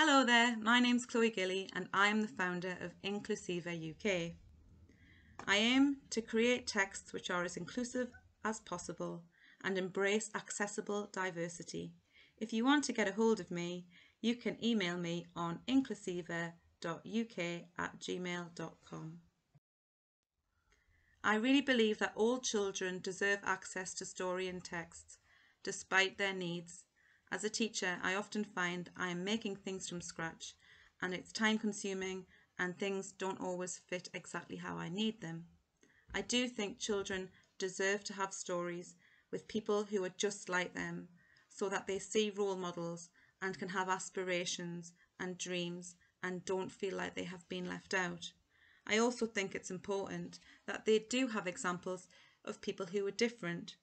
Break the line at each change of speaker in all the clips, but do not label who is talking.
Hello there, my name's Chloe Gillie and I am the founder of Inclusiva UK. I aim to create texts which are as inclusive as possible and embrace accessible diversity. If you want to get a hold of me, you can email me on inclusiva.uk at gmail.com. I really believe that all children deserve access to story and texts, despite their needs as a teacher, I often find I am making things from scratch and it's time consuming and things don't always fit exactly how I need them. I do think children deserve to have stories with people who are just like them so that they see role models and can have aspirations and dreams and don't feel like they have been left out. I also think it's important that they do have examples of people who are different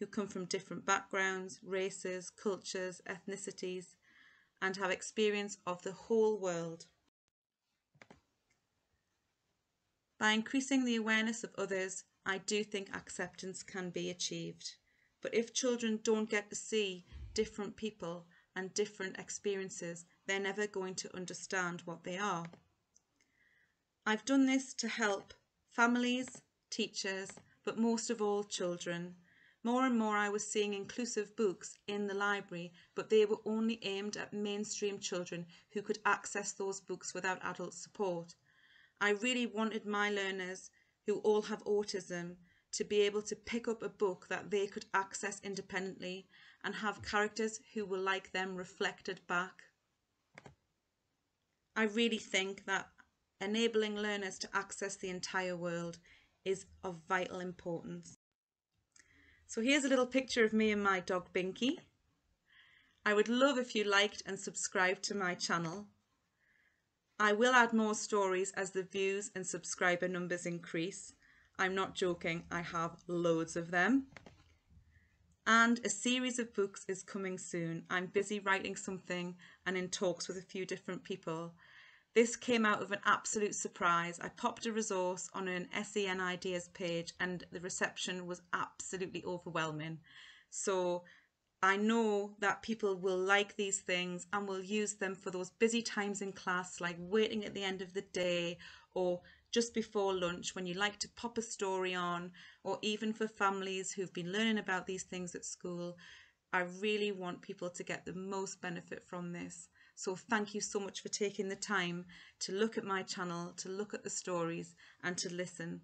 who come from different backgrounds, races, cultures, ethnicities, and have experience of the whole world. By increasing the awareness of others, I do think acceptance can be achieved. But if children don't get to see different people and different experiences, they're never going to understand what they are. I've done this to help families, teachers, but most of all children more and more I was seeing inclusive books in the library, but they were only aimed at mainstream children who could access those books without adult support. I really wanted my learners, who all have autism, to be able to pick up a book that they could access independently and have characters who were like them reflected back. I really think that enabling learners to access the entire world is of vital importance. So here's a little picture of me and my dog Binky. I would love if you liked and subscribed to my channel. I will add more stories as the views and subscriber numbers increase. I'm not joking, I have loads of them. And a series of books is coming soon. I'm busy writing something and in talks with a few different people. This came out of an absolute surprise. I popped a resource on an SEN ideas page and the reception was absolutely overwhelming. So I know that people will like these things and will use them for those busy times in class, like waiting at the end of the day or just before lunch when you like to pop a story on, or even for families who've been learning about these things at school. I really want people to get the most benefit from this. So thank you so much for taking the time to look at my channel, to look at the stories and to listen.